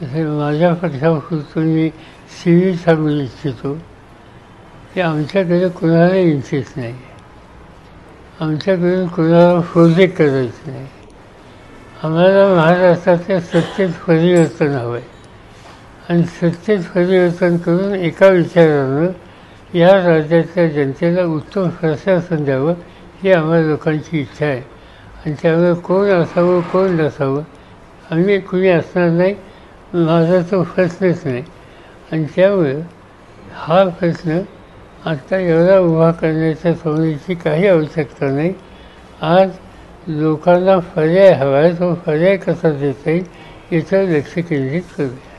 तसे माझ्या पक्षापासून मी C V सांगू इच्छितो की आमच्याकडे कुणाला इंटरेस्ट नाही. आमच्याकडे कुणाला प्रोजेक्ट करायचं नाही. आम्हाला महाराष्ट्राच्या सत्तेत परिवर्तन हवं आहे आणि सत्तेत परिवर्तन करून एका विचारानं या राज्याच्या जनतेला उत्तम प्रशासन द्यावं ही आम्हाला लोकांची इच्छा आहे. आणि त्यामुळे कोण असावं कोण नसावं आम्ही कुणी असणार नाही माझा तो प्रश्नच नाही. आणि त्यामुळे हा प्रश्न आत्ता एवढा उभा करण्याच्या सोडण्याची काही आवश्यकता नाही. आज लोकांना पर्याय हवा आहे तो पर्याय कसा देता येईल याच्यावर लक्ष केंद्रित करूया.